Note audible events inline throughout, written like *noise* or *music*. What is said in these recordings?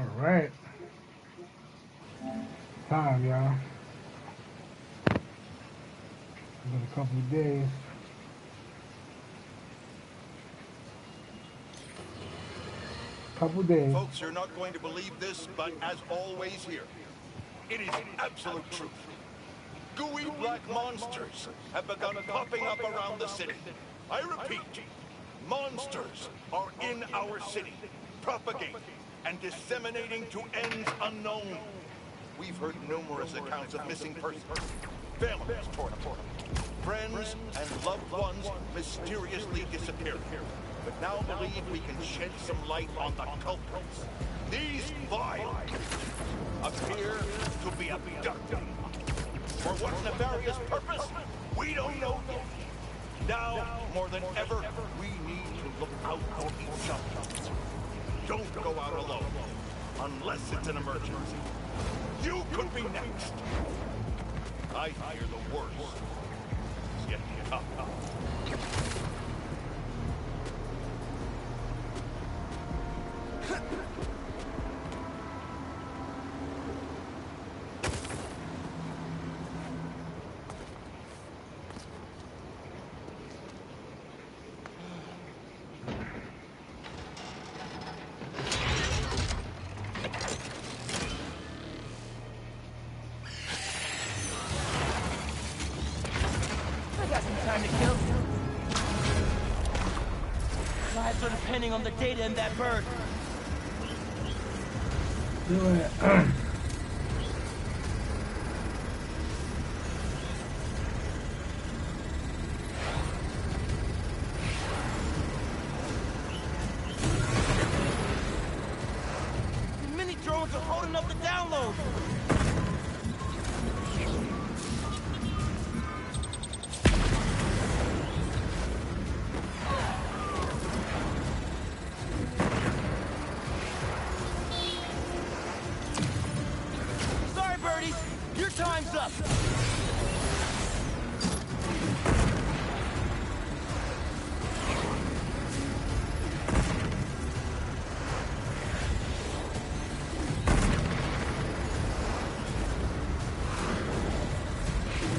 All right. Time, y'all. Been a couple of days. Couple days. Folks, you're not going to believe this, but as always here, it is absolute truth. Gooey black monsters have begun popping up around the city. I repeat, monsters are in our city, propagating and disseminating to ends unknown. We've heard numerous accounts of missing persons, families friends and loved ones mysteriously disappearing. But now believe we can shed some light on the culprits. These vile appear to be abducted. For what nefarious purpose? We don't know yet. Now, more than ever, we need to look out for each other. Don't go out alone, unless it's an emergency. You could be next. I fear the worst data in that bird. *clears throat*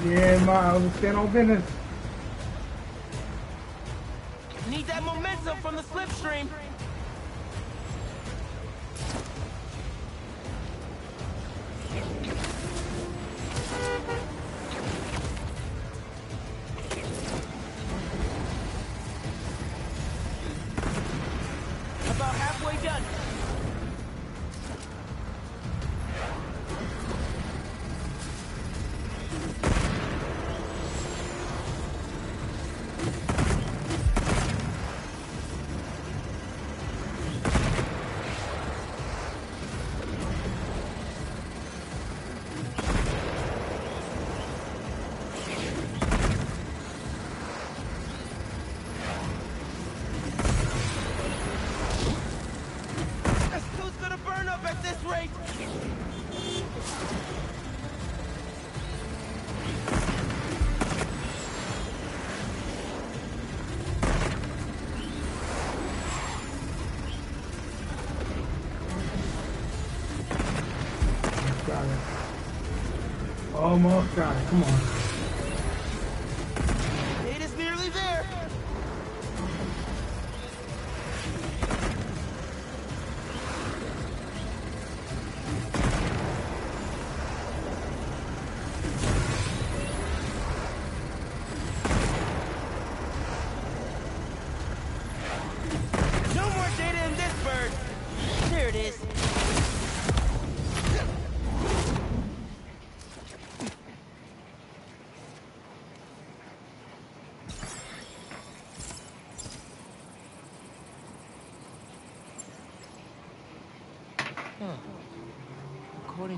yeah, Miles, stand on oh, business. Need that momentum from the slipstream. Got it. Come on.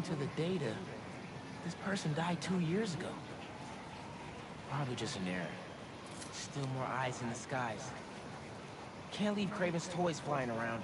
To the data, this person died two years ago. Probably just an error. Still more eyes in the skies. Can't leave Kraven's toys flying around.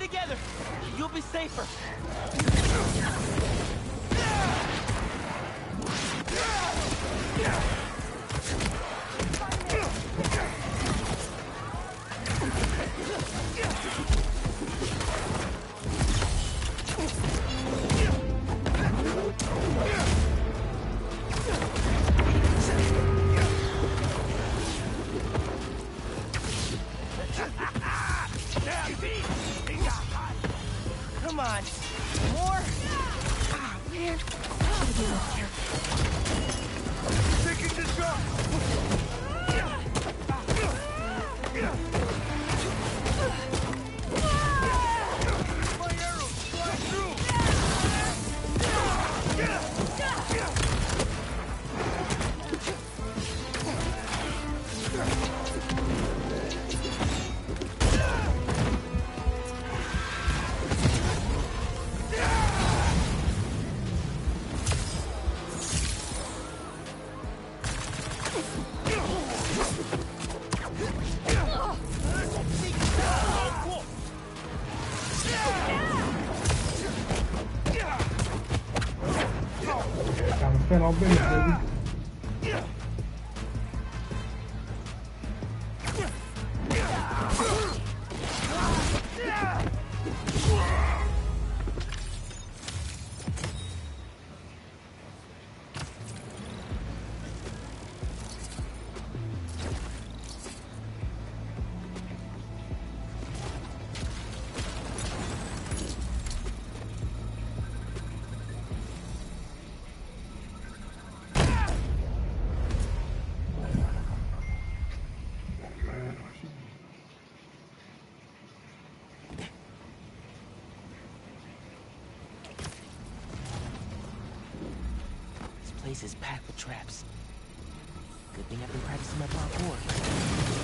Together. You'll be safer. Gotta spend place is packed with traps. Good thing I've been practicing my parkour.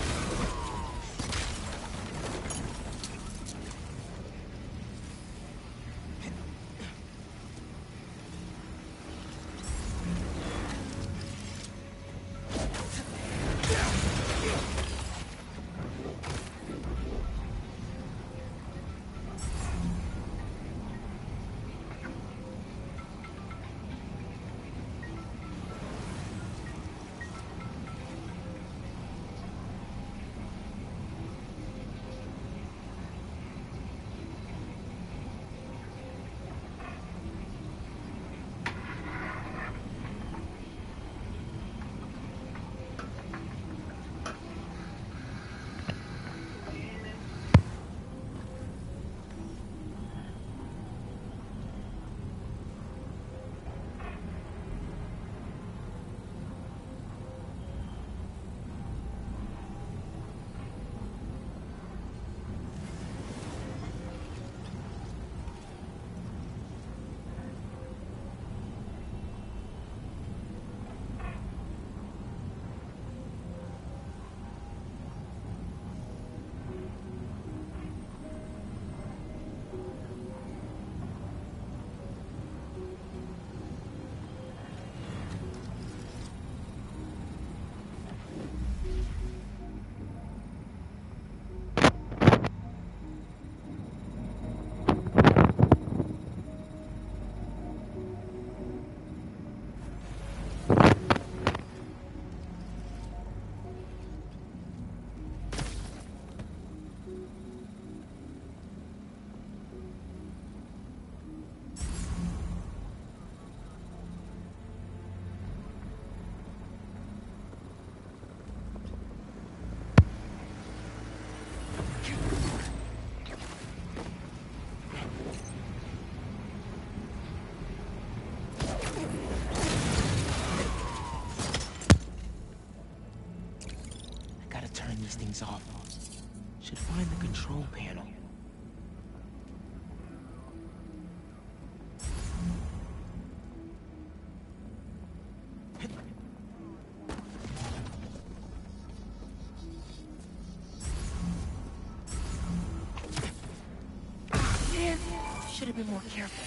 Should have been more careful.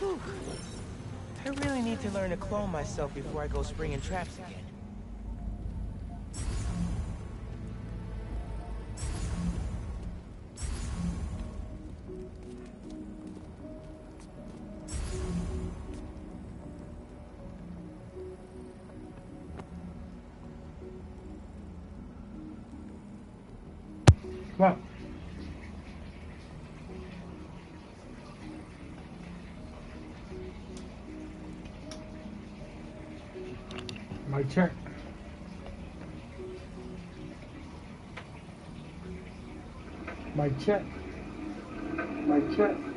Whew. I really need to learn to clone myself before I go springing traps again. 买切，买切。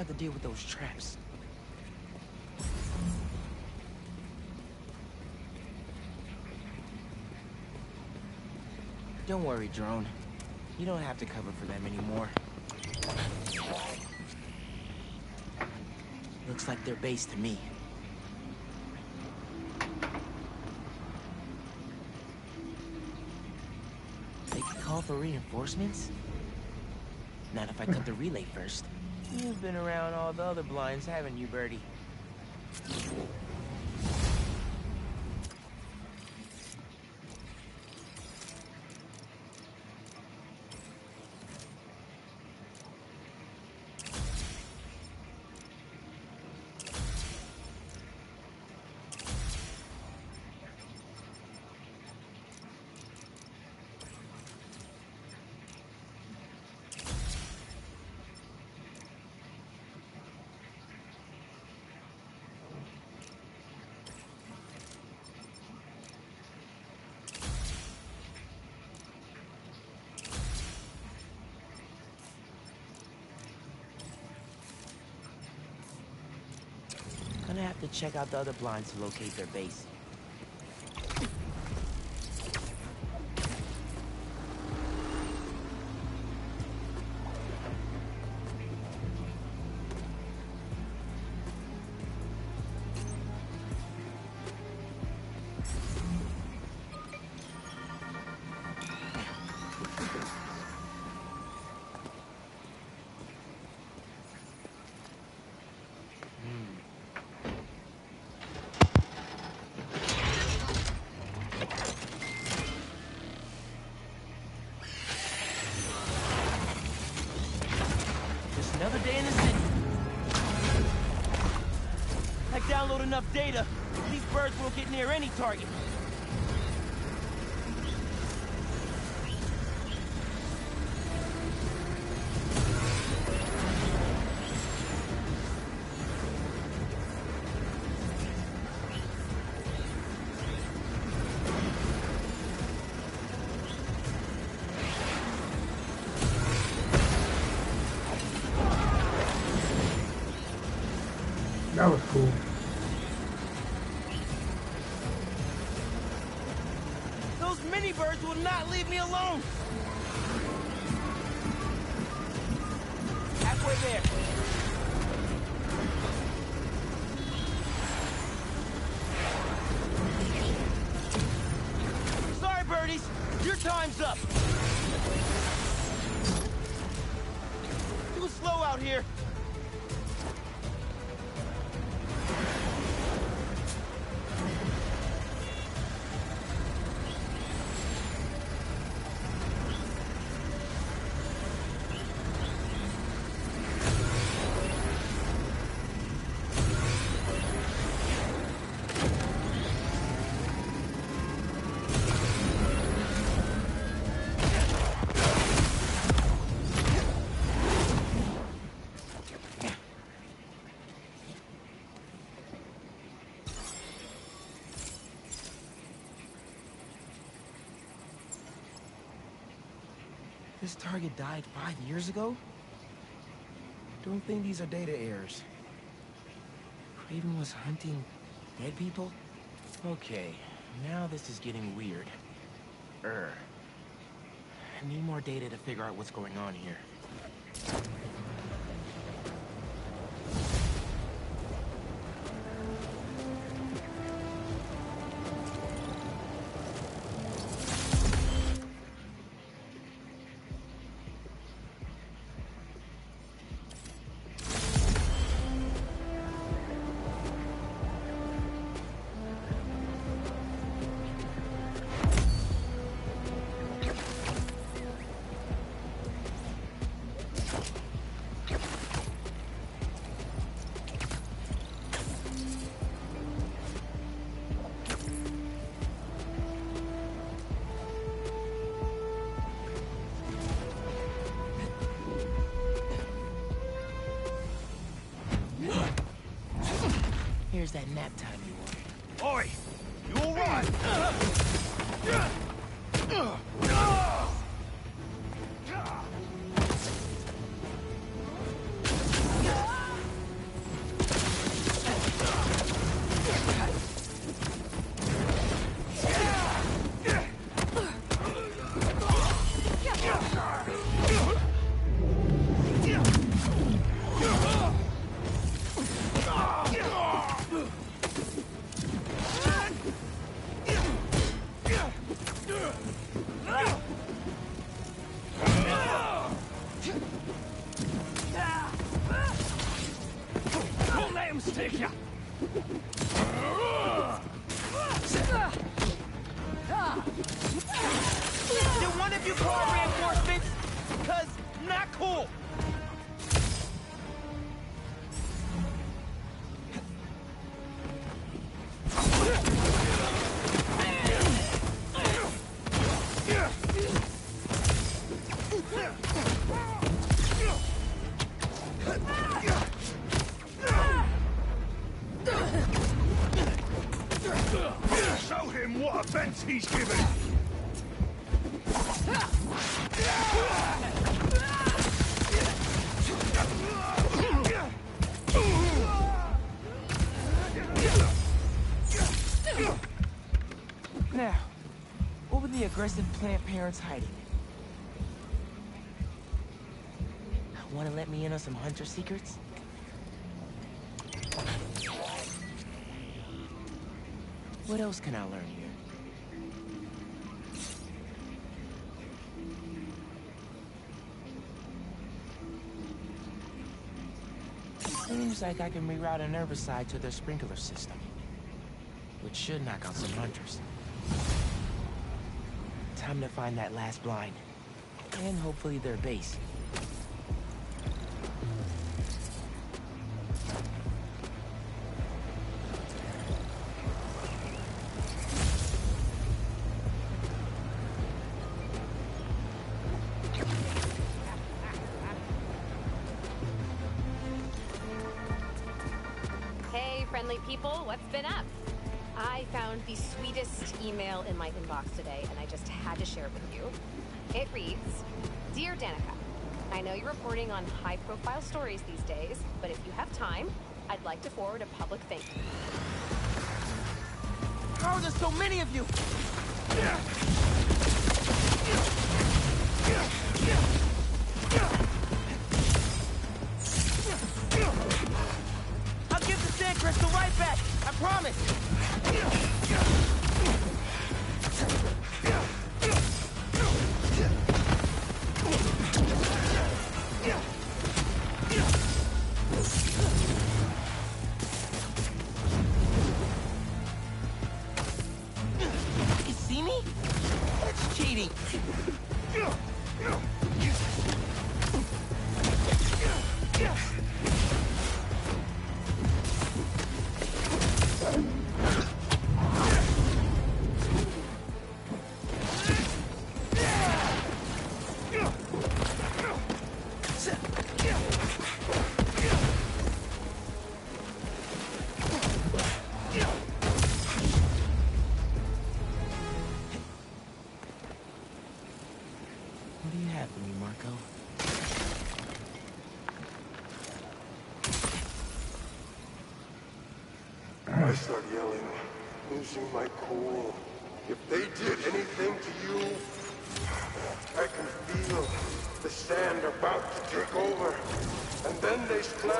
Have to deal with those traps. Don't worry, drone. You don't have to cover for them anymore. Looks like they're base to me. They could call for reinforcements? Not if I cut the *laughs* relay first. You've been around all the other blinds, haven't you, Birdie? Gonna have to check out the other blinds to locate their base. Data, these birds won't get near any target. Time's up. This target died five years ago? Don't think these are data errors. Kraven was hunting dead people? Okay, Now this is getting weird. Er. I need more data to figure out what's going on here. Here's that nap time Don't stick ya! Aggressive plant parents hiding? Want to let me in on some hunter secrets? What else can I learn here? Seems like I can reroute an herbicide to their sprinkler system. Which should knock out some hunters. Time to find that last blind. And hopefully their base. To share it with you. It reads Dear Danika, I know you're reporting on high profile stories these days, but if you have time, I'd like to forward a public thank you. How are there so many of you?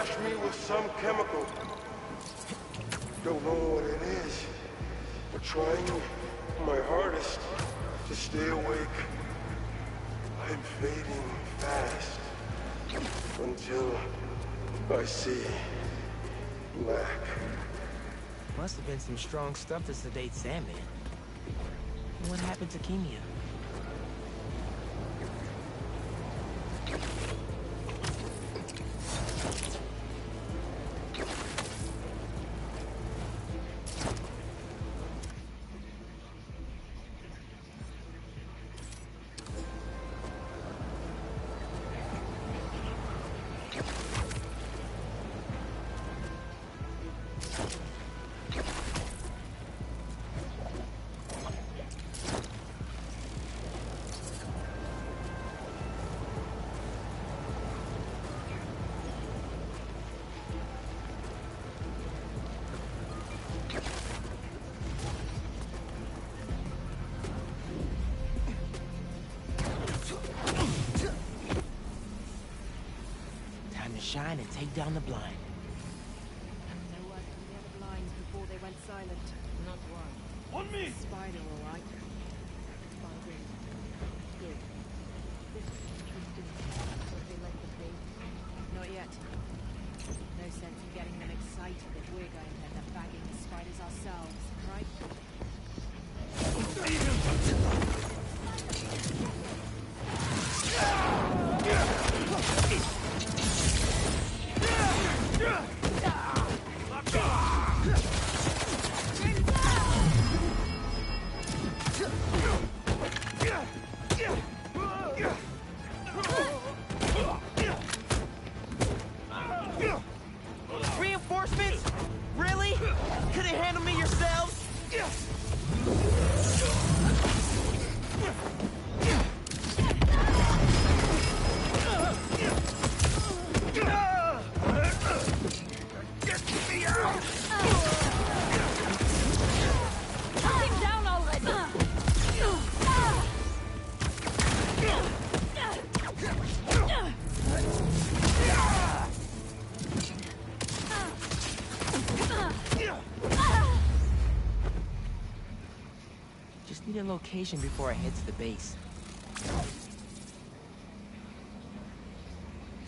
Splash me with some chemical. Don't know what it is, but trying my hardest to stay awake. I'm fading fast until I see black. Must have been some strong stuff to sedate Sandman. What happened to Keemia? Time to and take down the blind. No word from the other blinds before they went silent. Not one. On me! Spider, all right. Fine. Good. This is interesting. What they let them be. Not yet. No sense in getting them excited if we're going to end up bagging the spiders ourselves, right? Location before I head to the base.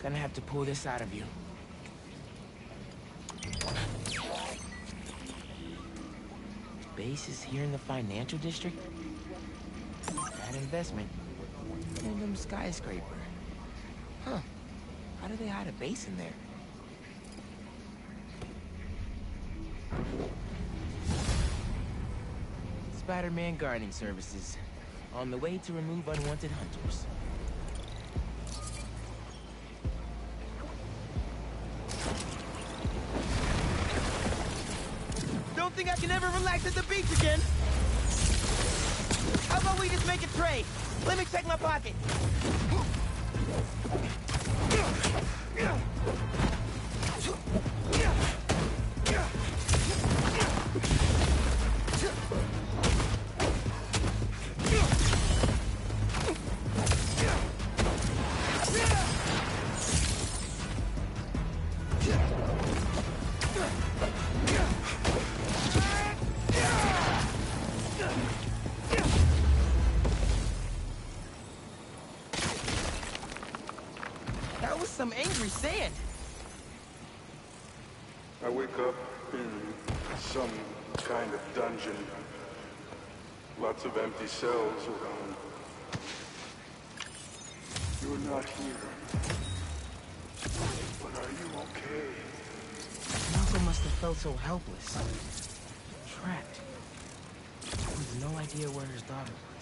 Gonna have to pull this out of you. Base is here in the financial district? Bad investment. Random skyscraper. Huh. How do they hide a base in there? Spider-Man Gardening Services. On the way to remove unwanted hunters. Don't think I can ever relax at the beach again! How about we just make a trade? Let me check my pocket. I wake up in some kind of dungeon. Lots of empty cells around. You're not here. But are you okay? Malcolm must have felt so helpless. Trapped. With no idea where his daughter was.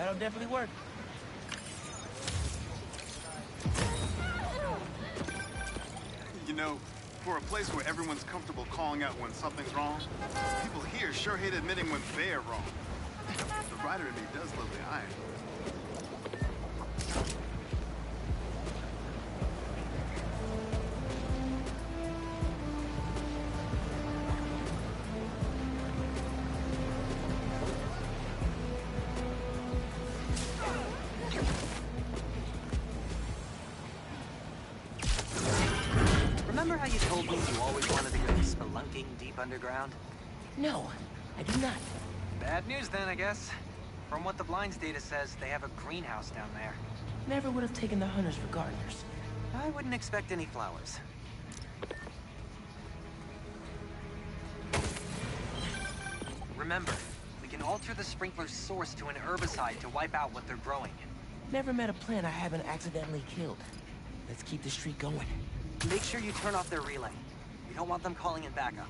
That'll definitely work. You know, for a place where everyone's comfortable calling out when something's wrong, people here sure hate admitting when they're wrong. The writer in me does love the iron. Underground? No, I do not. Bad news then, I guess. From what the blinds data says, they have a greenhouse down there. Never would have taken the hunters for gardeners. I wouldn't expect any flowers. Remember, we can alter the sprinkler's source to an herbicide to wipe out what they're growing. Never met a plant I haven't accidentally killed. Let's keep the streak going. Make sure you turn off their relay. We don't want them calling in backup.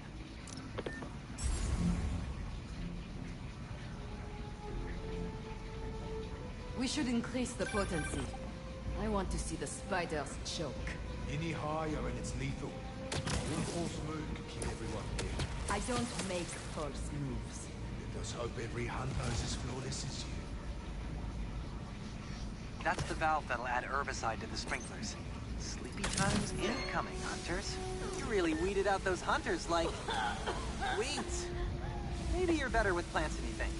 We should increase the potency. I want to see the spiders choke. Any higher and it's lethal. One false move could kill everyone here. I don't make false moves. Let us hope every hunter is as flawless as you. That's the valve that'll add herbicide to the sprinklers. Sleepy times incoming, hunters. You really weeded out those hunters like... *laughs* weeds. Maybe you're better with plants than you think.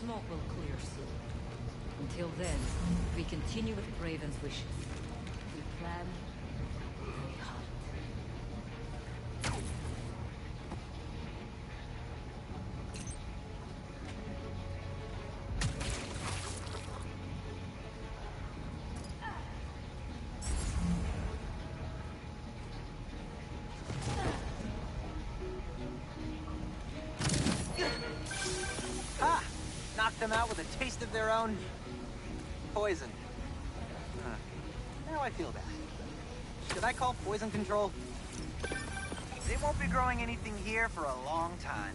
Smoke will clear soon. Until then, we continue with Raven's wishes. Them out with a taste of their own... poison. Huh. Now I feel bad. Should I call poison control? They won't be growing anything here for a long time.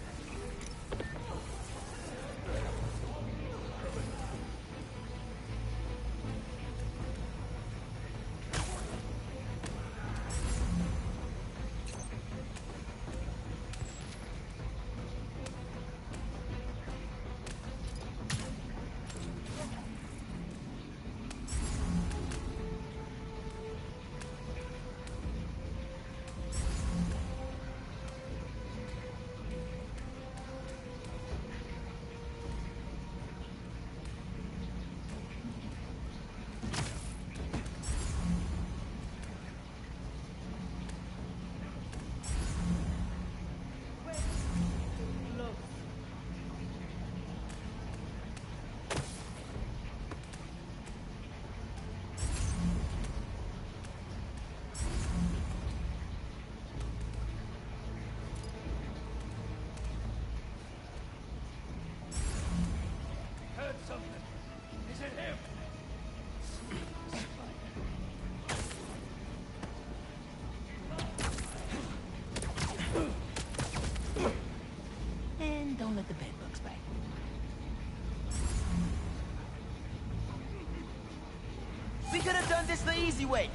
This is the easy way.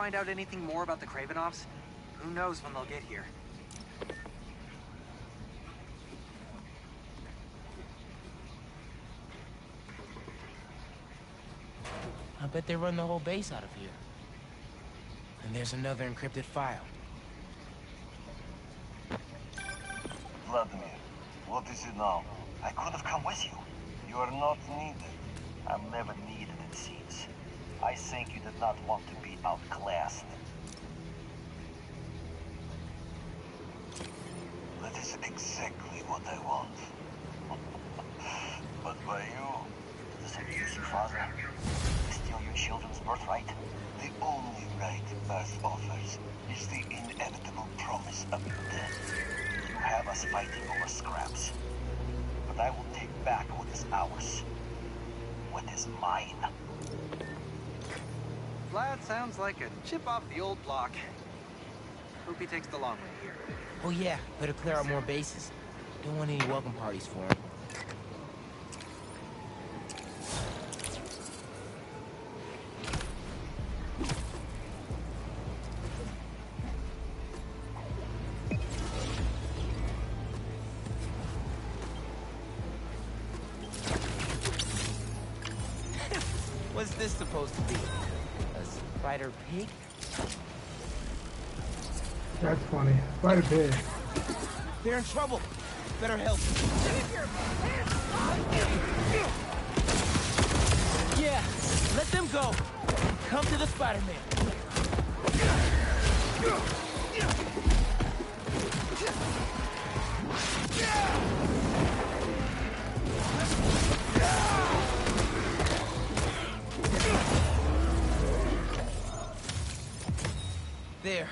Find out anything more about the Kravinoffs? Who knows when they'll get here? I bet they run the whole base out of here. And there's another encrypted file. Vladimir, what is it now? I could have come with you. You are not needed. I'm never needed, it seems. I think you did not want to be outclassed. That is exactly what I want. but by you, does it use your father? Steal your children's birthright? The only right birth offers is the inevitable promise of death. You have us fighting over scraps. But I will take back what is ours. What is mine. Vlad chip off the old block. Hope he takes the long way here. Oh yeah, better clear out more bases. Don't want any welcome parties for him. *laughs* What's this supposed to be? A spider pig? That's funny. Spider pig. They're in trouble. Better help. Yeah, let them go. Come to the Spider-Man. There.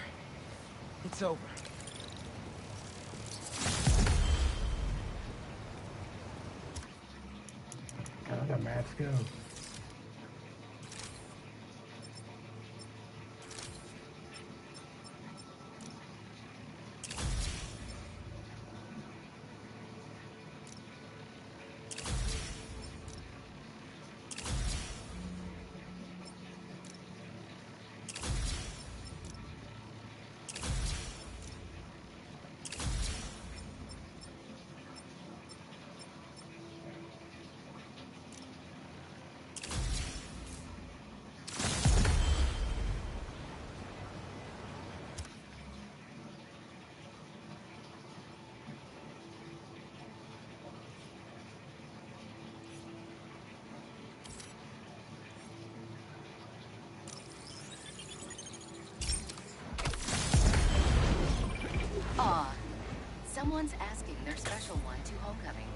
Someone's asking their special one to homecoming.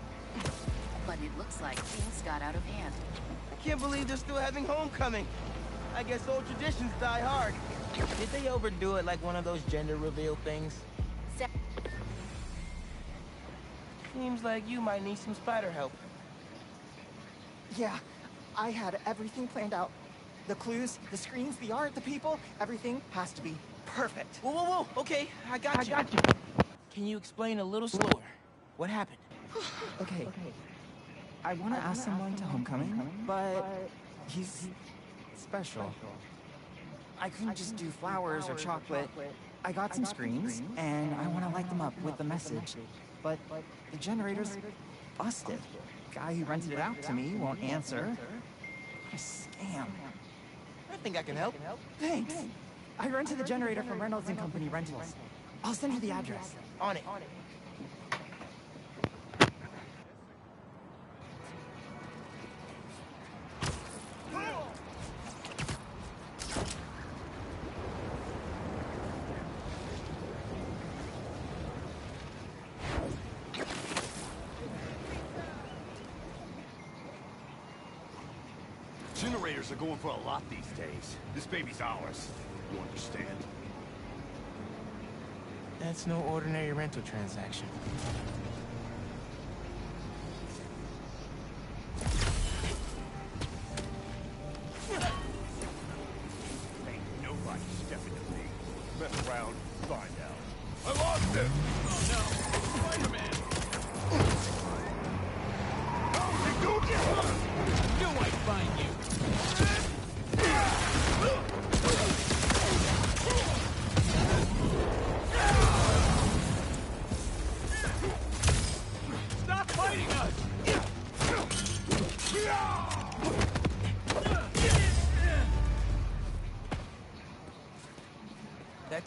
But it looks like things got out of hand. I can't believe they're still having homecoming. I guess old traditions die hard. Did they overdo it like one of those gender reveal things? Sa- Seems like you might need some spider help. Yeah, I had everything planned out. The clues, the screens, the art, the people, everything has to be perfect. Whoa, whoa, whoa! Okay, I got I you. got you. Can you explain a little slower? What happened? *sighs* Okay. okay. I want to ask someone to homecoming, but he's special. I couldn't just do flowers or chocolate. I got some screens, and I want to light them up with the message. But the generator's busted. Guy who rented it out to me won't answer. What a scam. I think I can help. Thanks. I rented the generator from Reynolds and Company Rentals. I'll send you the address. On it. Generators are going for a lot these days. This baby's ours. You understand? That's no ordinary rental transaction.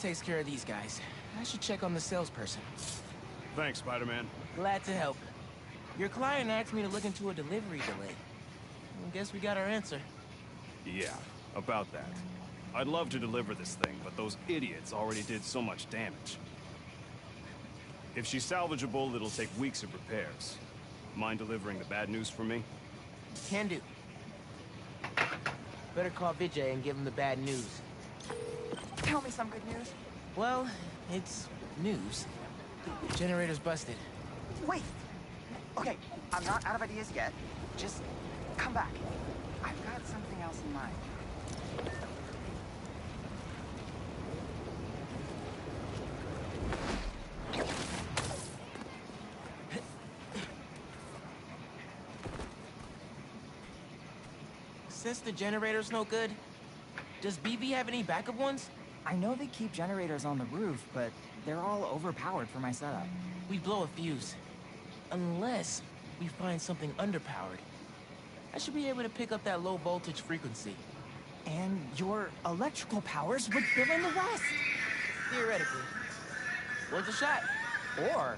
Takes care of these guys. I should check on the salesperson. Thanks, Spider-Man. Glad to help. Your client asked me to look into a delivery delay. I guess we got our answer. Yeah, about that. I'd love to deliver this thing, but those idiots already did so much damage. If she's salvageable, it'll take weeks of repairs. Mind delivering the bad news for me? Can do. Better call Vijay and give him the bad news. Tell me some good news. Well, it's news. Generator's busted. Wait. Okay, I'm not out of ideas yet. Just come back. I've got something else in mind. Since the generator's no good, does BB have any backup ones? I know they keep generators on the roof, but they're all overpowered for my setup. We blow a fuse. Unless we find something underpowered. I should be able to pick up that low voltage frequency. And your electrical powers would fill in the rest. Theoretically. Worth a shot. Or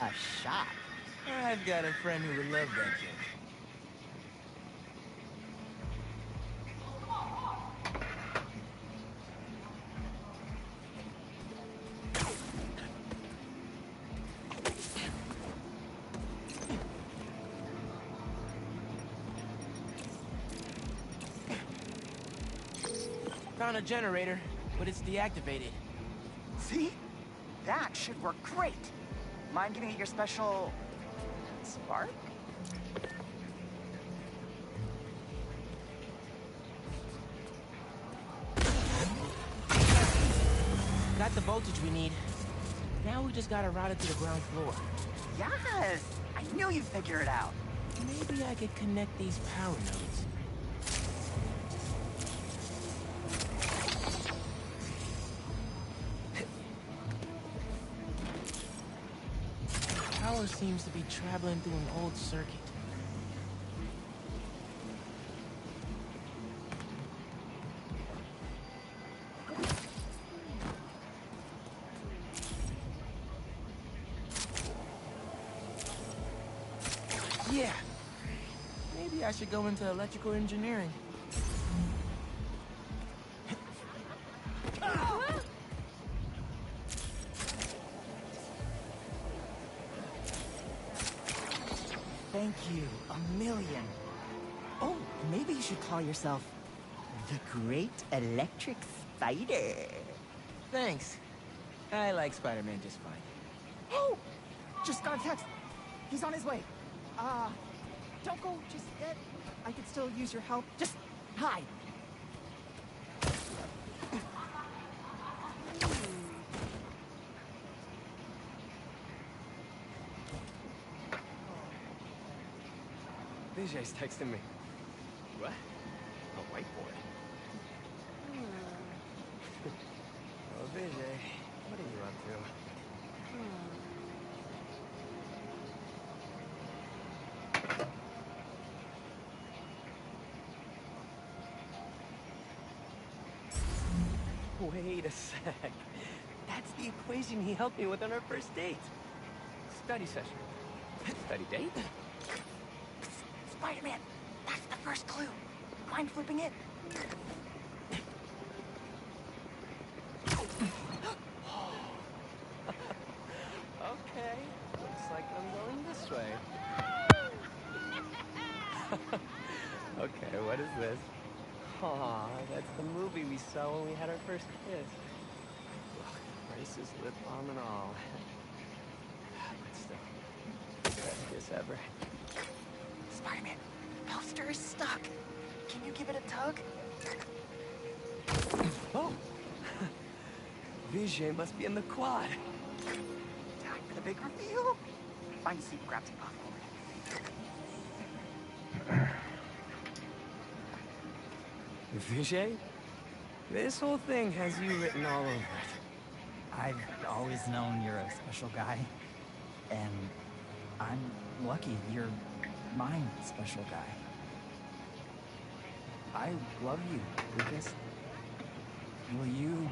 a shot. I've got a friend who would love that joke. Found a generator, but it's deactivated. See? That should work great. Mind giving it your special... spark? Got the voltage we need. Now we just gotta route it to the ground floor. Yes! I knew you'd figure it out. Maybe I could connect these power nodes. Seems to be traveling through an old circuit. Yeah. Maybe I should go into electrical engineering. Call yourself the Great Electric Spider. Thanks. I like Spider-Man just fine. Oh! Just got a text. He's on his way. Uh, don't go just yet. I could still use your help. Just hide. Vijay's texting me. What? A white boy? oh, Vijay, what are you up to? Wait a sec. That's the equation he helped me with on our first date. Study session. Study date? Spider-Man, that's the first clue. Mind flipping it? Okay, looks like I'm going this way. okay, what is this? Aw, that's the movie we saw when we had our first kiss. Ugh, braces, lip balm, and all. *laughs* but still, best kiss ever. Spider-Man, poster is stuck. Can you give it a tug? *laughs* Oh! *laughs* Vijay must be in the quad. Time for the big reveal. Find a seat and grab some popcorn. Vijay? This whole thing has you written all over it. I've always known you're a special guy. And I'm lucky you're my special guy. I love you, Lucas. Will you...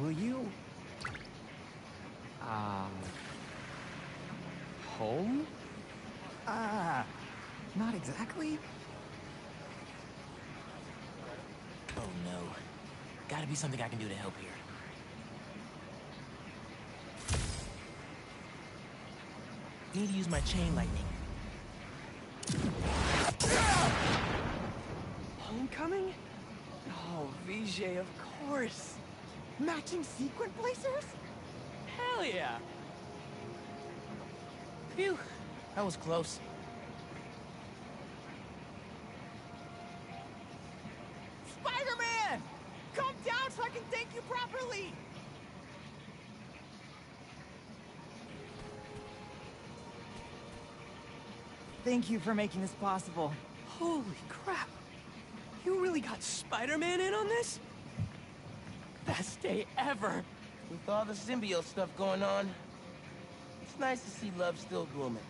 Will you... Um... Home? Ah, not exactly. Oh no. Gotta be something I can do to help here. Need to use my chain lightning. Homecoming? Oh, Vijay, of course. Matching sequin placers? Hell yeah! Phew, that was close. Spider-Man! Come down so I can thank you properly! Thank you for making this possible. Holy crap! You really got Spider-Man in on this? Best day ever! With all the symbiote stuff going on, it's nice to see love still blooming.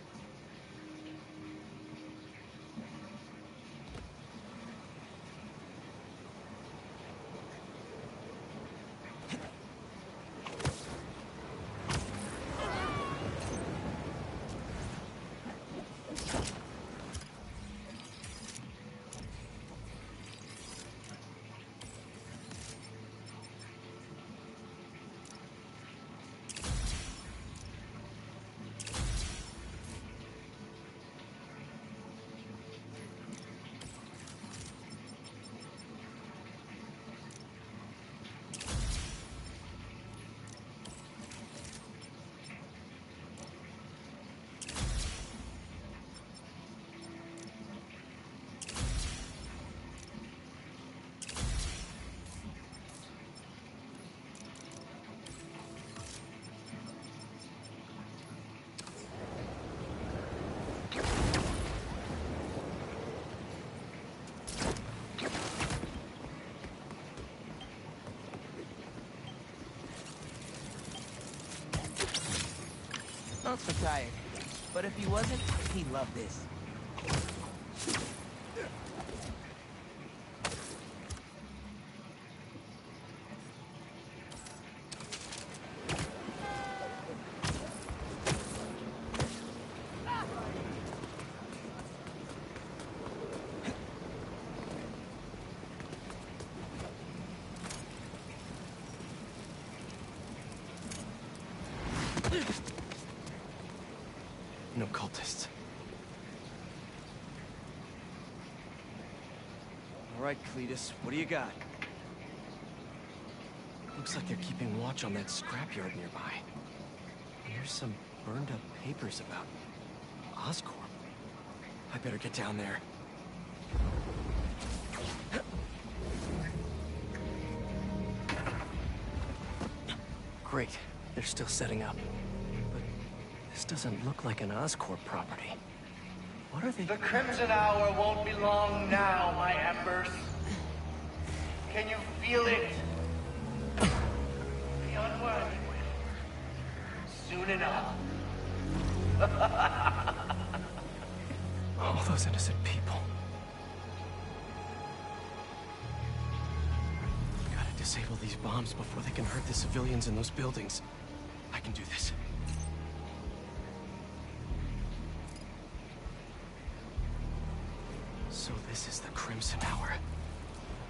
Not so tired. But if he wasn't, he'd love this. cultists. All right, Cletus, what do you got? Looks like they're keeping watch on that scrapyard nearby. And There's some burned up papers about Oscorp. I better get down there. Great. They're still setting up doesn't look like an Oscorp property. What are they... The Crimson Hour won't be long now, my embers. Can you feel it? The unworthy will Soon enough. *laughs* All those innocent people. Gotta disable these bombs before they can hurt the civilians in those buildings. I can do this. hour,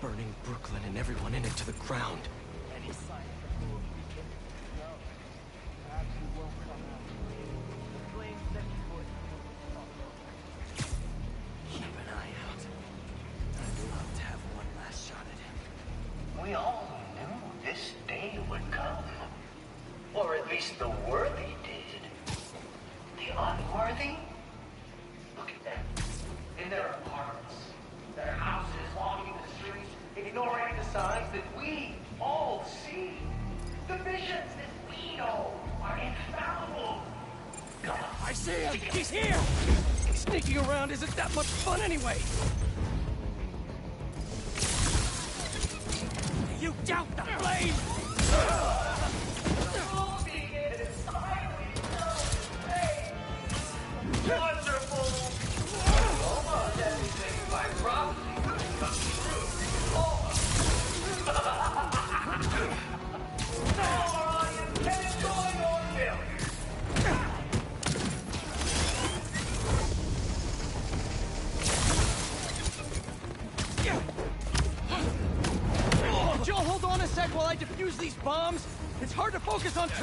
burning Brooklyn and everyone in it to the ground.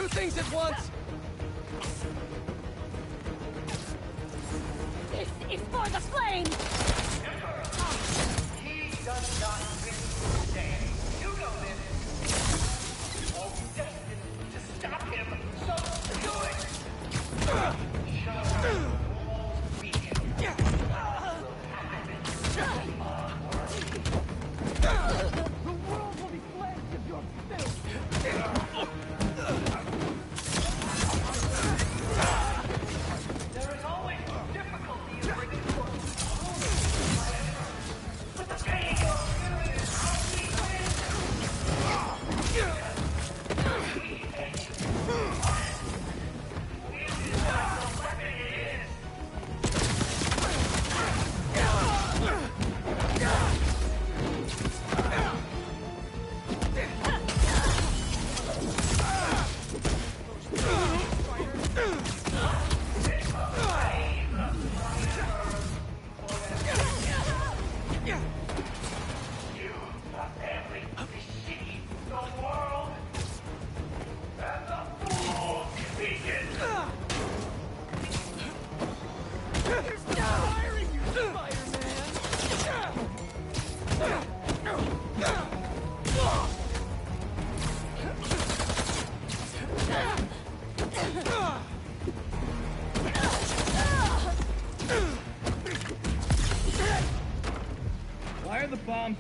things at once.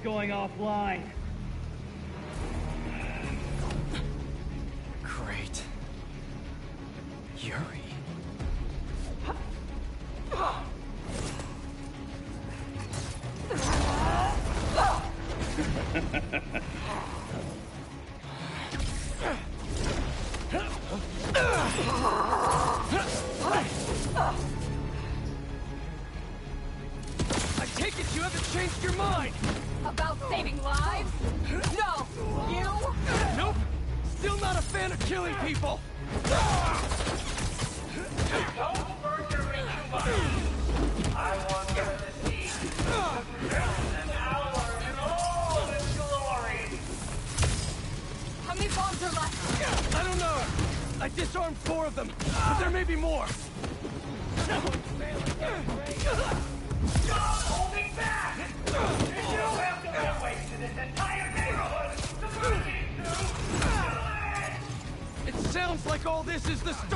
going offline. This is the start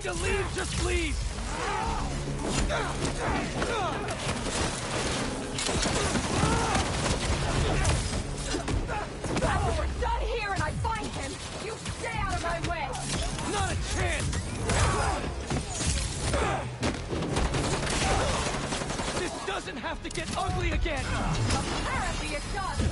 going to leave, just leave! After we're done here and I find him, you stay out of my way. Not a chance! This doesn't have to get ugly again! Apparently it does.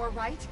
Before, right?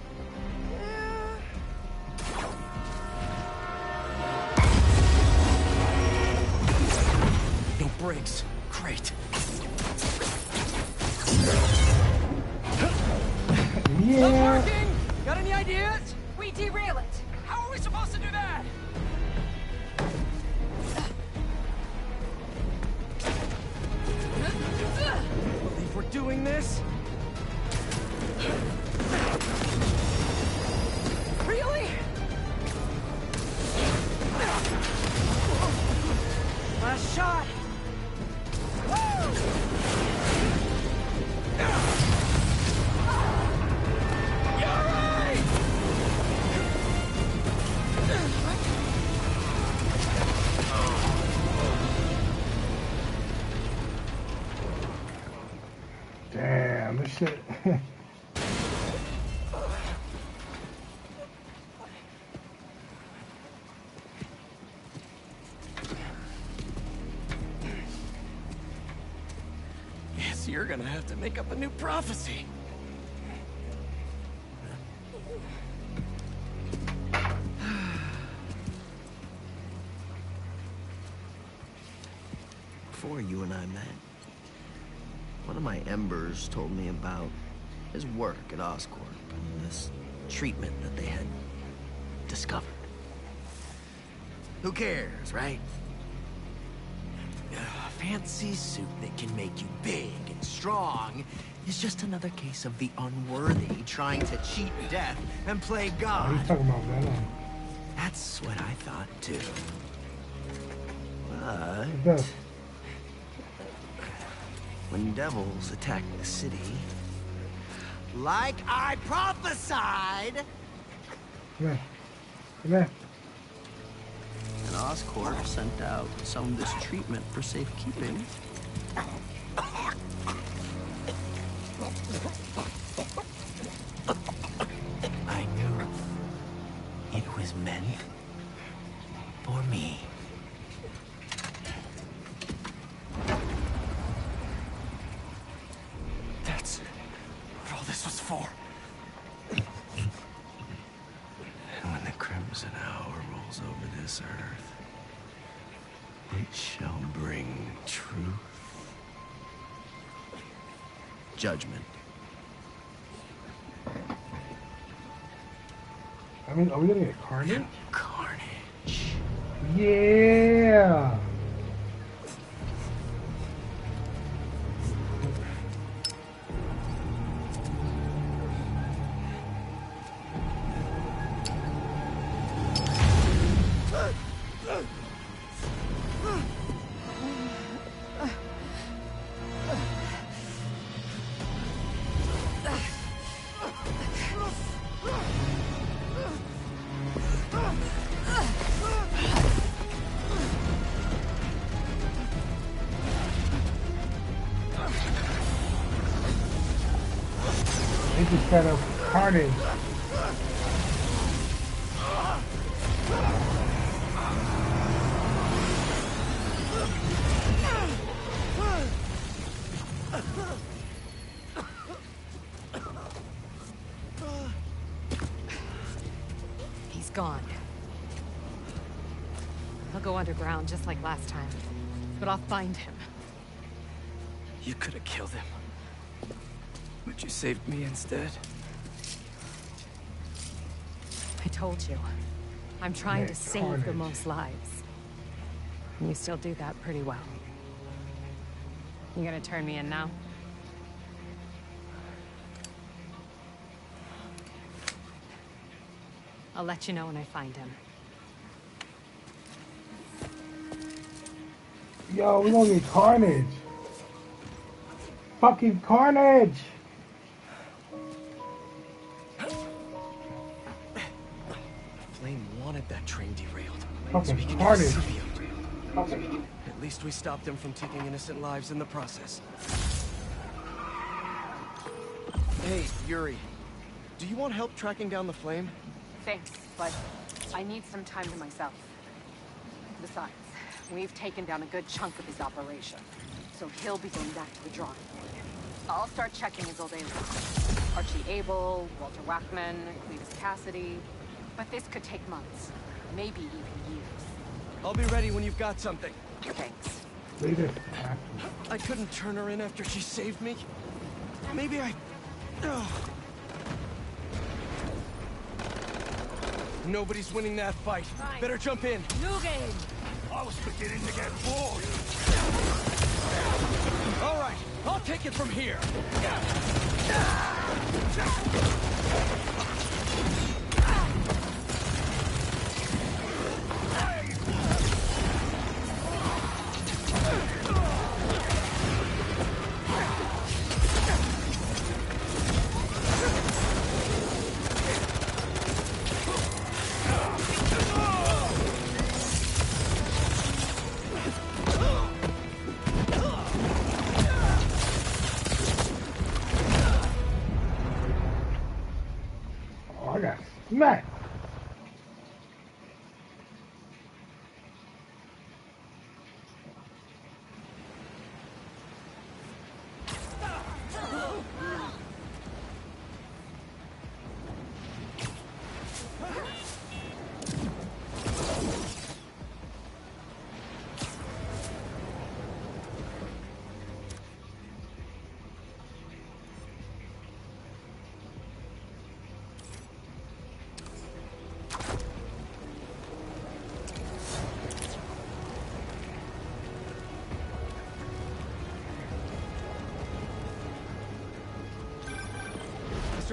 Gonna have to make up a new prophecy. Before you and I met, one of my embers told me about his work at Oscorp and this treatment that they had discovered. Who cares, right? Fancy suit that can make you big and strong is just another case of the unworthy trying to cheat death and play God. he's talking about Venom. That's what I thought too. But when devils attack the city, like I prophesied, Come here. Come here. And Oscorp sent out some of this treatment for safekeeping. Are we gonna get gone. I'll go underground just like last time. But I'll find him. You could have killed him. But you saved me instead. I told you. I'm trying Yeah, to save the most lives. And you still do that pretty well. You gonna turn me in now? I'll let you know when I find him. Yo, we gonna get Carnage. Fucking Carnage. Flame wanted that train derailed. Okay, so Carnage. get At least we stopped them from taking innocent lives in the process. Hey, Yuri. Do you want help tracking down the flame? Thanks, but I need some time to myself. Besides, we've taken down a good chunk of his operation, so he'll be going back to the drawing board. I'll start checking his old aliases. Archie Abel, Walter Wackman, Cletus Kasady. But this could take months, maybe even years. I'll be ready when you've got something. Thanks. Later. I couldn't turn her in after she saved me. Maybe I... Ugh. Nobody's winning that fight. Better jump in. New game. I was beginning to get bored. All right, I'll take it from here.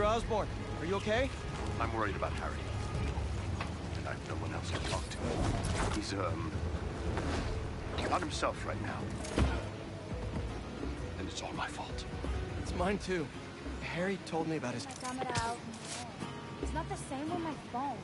Mr. Osborn, are you okay? I'm worried about Harry. And I've no one else to talk to. He's, um... not himself right now. And it's all my fault. It's mine too. Harry told me about his... Thumb it out. It's not the same on my phone.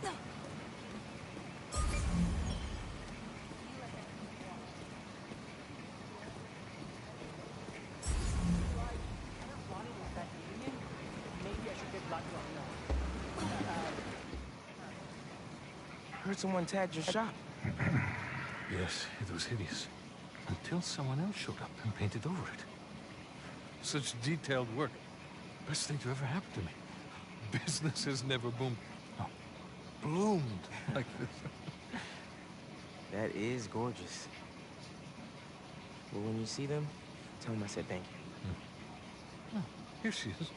Someone tagged your shop. *clears throat* Yes, it was hideous. Until someone else showed up and painted over it. Such detailed work. Best thing to ever happen to me. Business has never boomed. No, bloomed like this. *laughs* That is gorgeous. Well, when you see them, tell them I said thank you. Oh, here she is.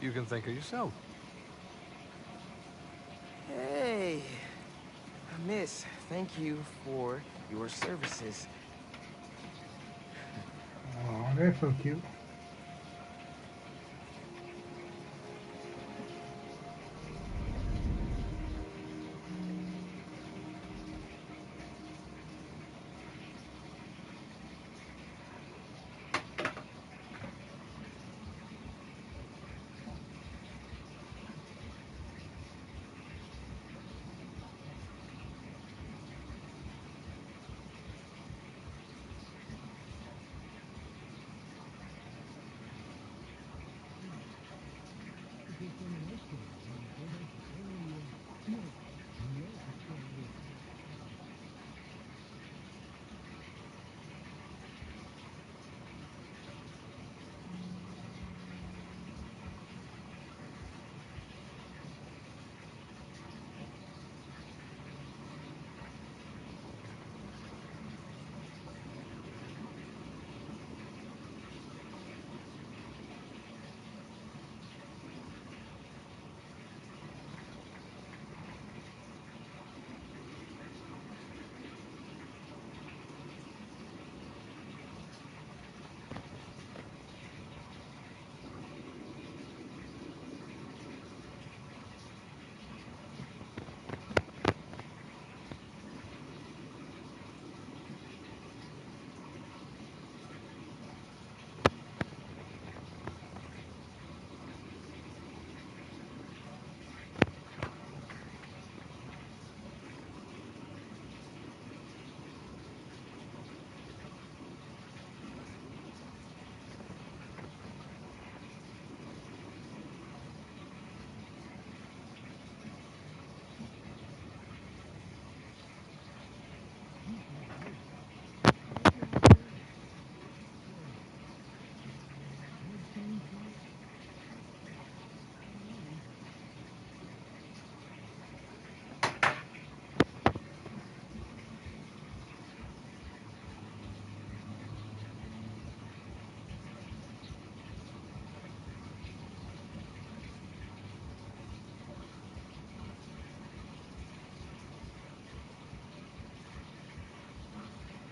You can thank her yourself. Hey, Miss, thank you for your services. Oh, they're so cute.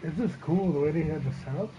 Is this cool the way they had the setup?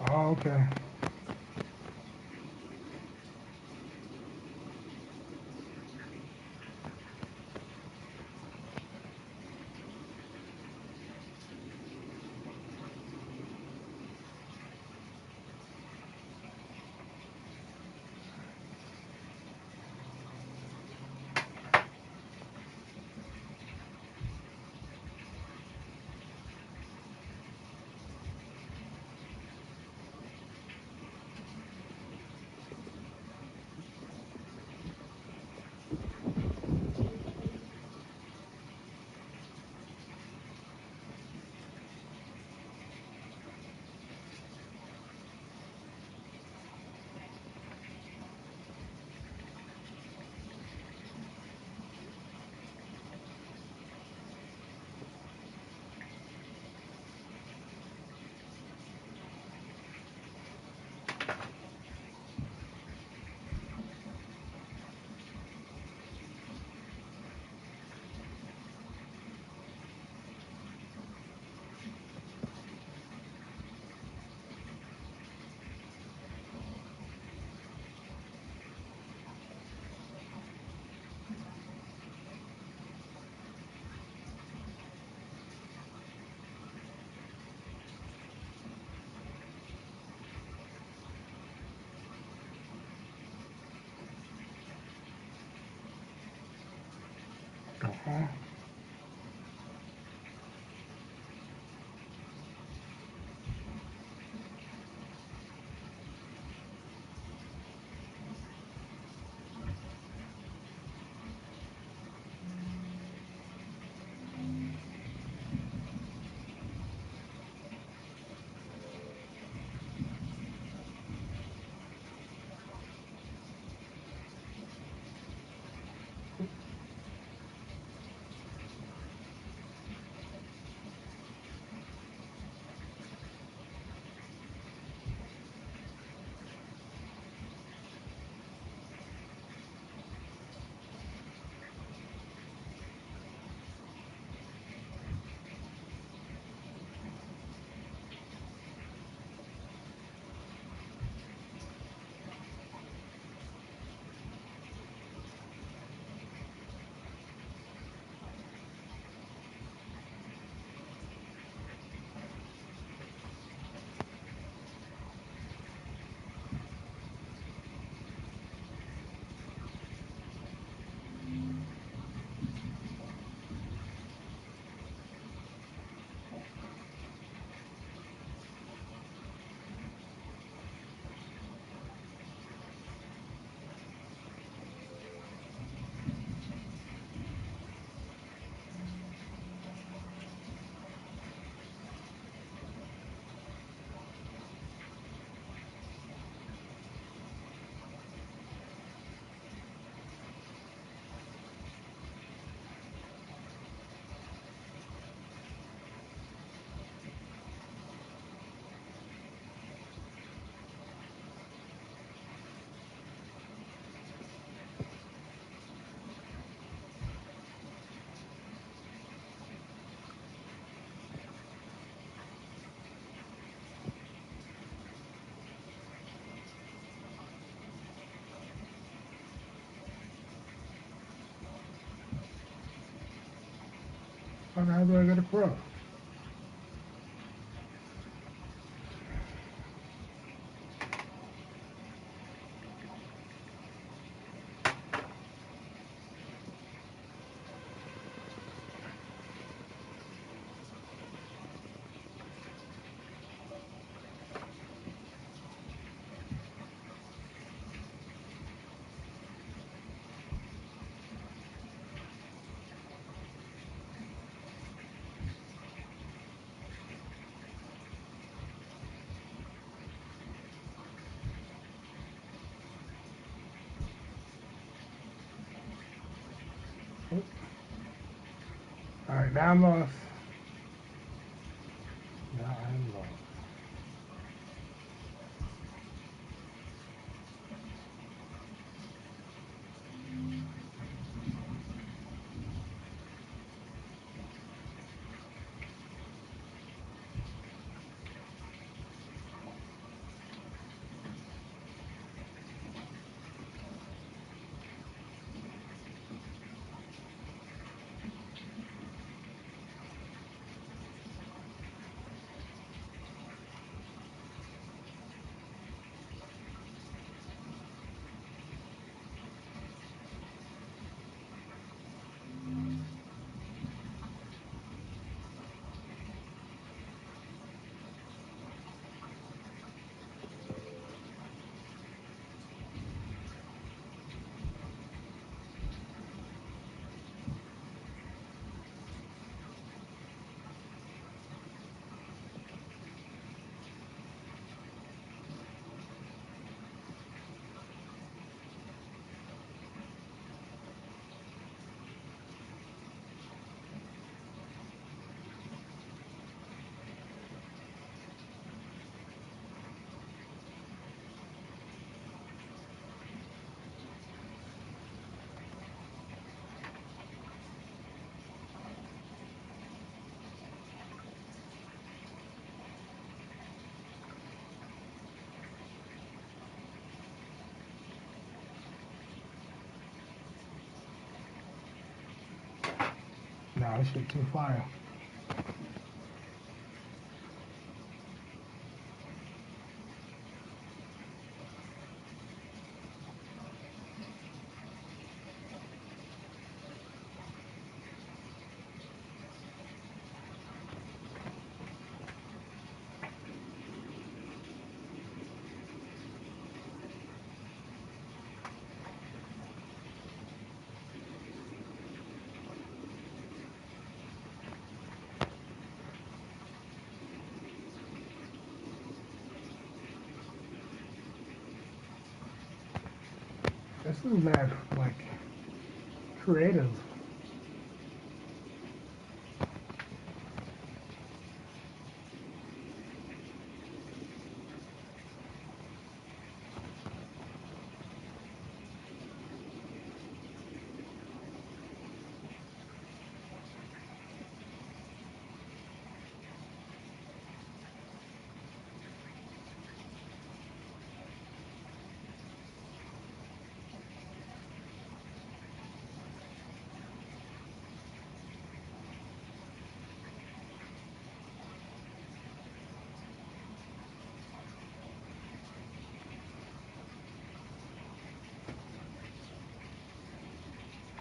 Oh, okay. Huh? Fuck, how do I get across? Alright, now I'm lost. Now I'm lost. This shit too fire. Isn't that like creative.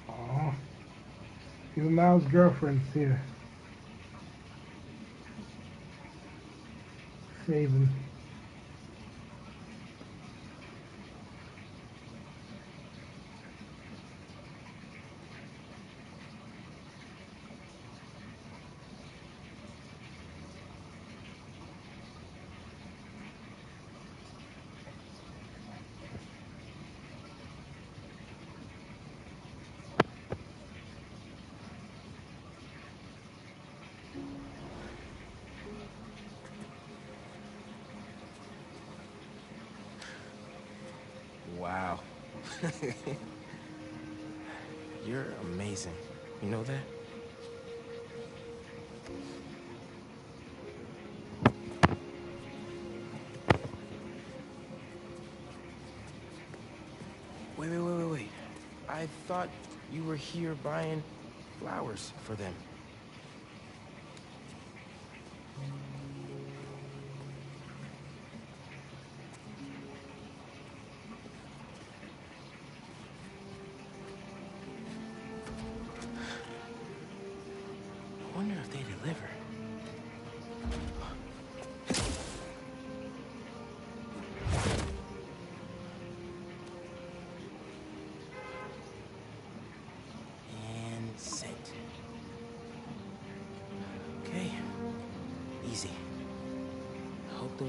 Oh, even Miles' girlfriend's here. Saving. Wow. You're amazing. You know that? Wait, wait, wait, wait, wait. I thought you were here buying flowers for them.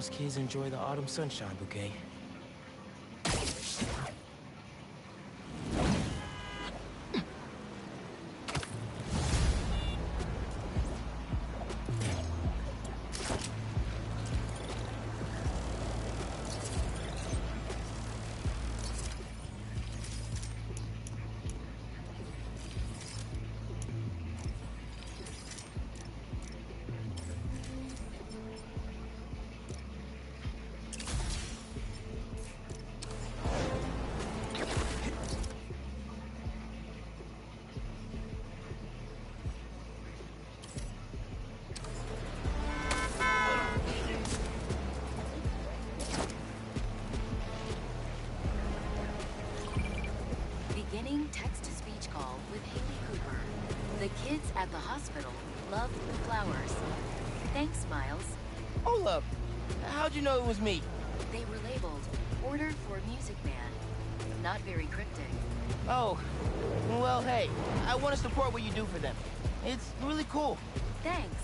Those kids enjoy the autumn sunshine bouquet. Kids at the hospital love flowers. Thanks, Miles. Oh, Hold up. How'd you know it was me? They were labeled Order for Music Man. Not very cryptic. Oh, well, hey, I want to support what you do for them. It's really cool. Thanks.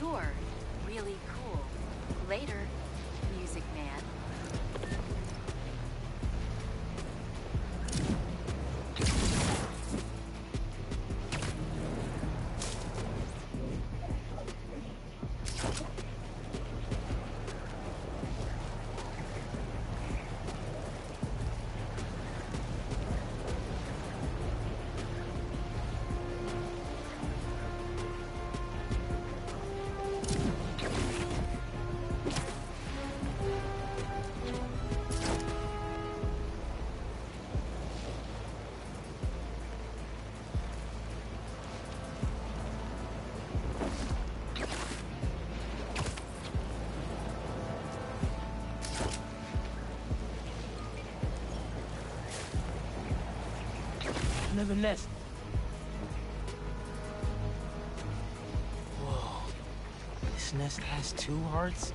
You're really cool. Later, Another nest. Whoa. This nest has two hearts?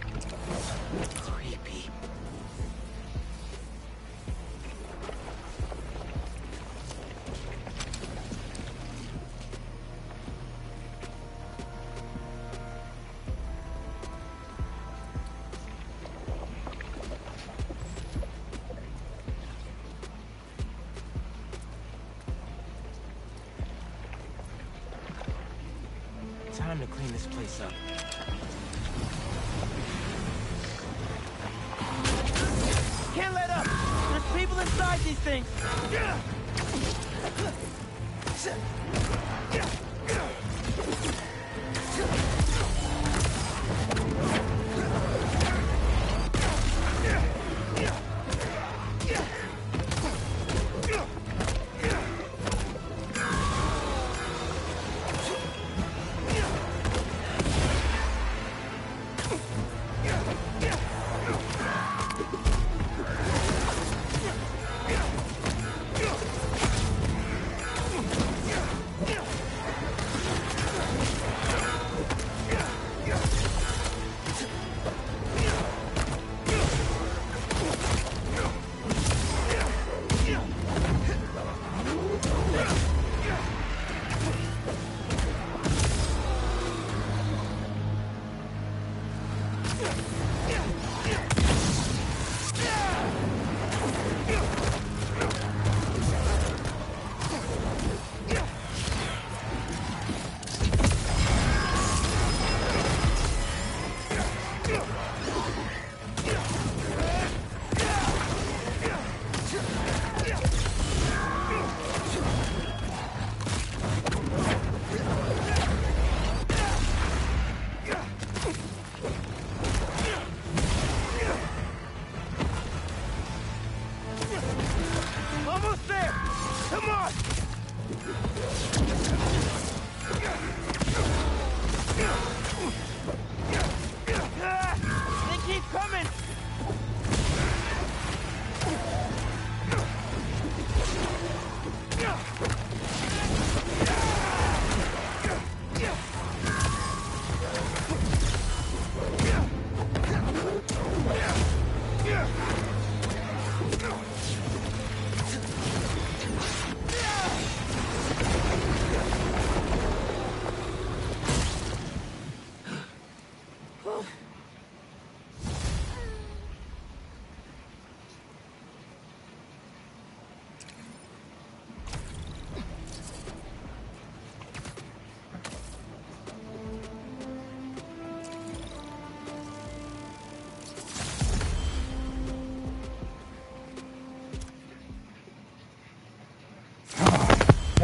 Time to clean this place up. Can't let up! There's people inside these things! Almost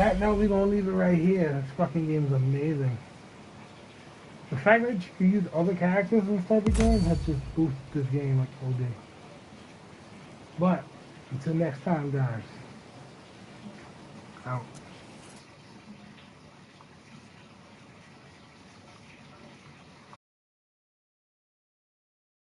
That note, we gonna leave it right here. This fucking game's amazing. The fact that you can use other characters in this of game has just boosted this game like all day. But, until next time, guys.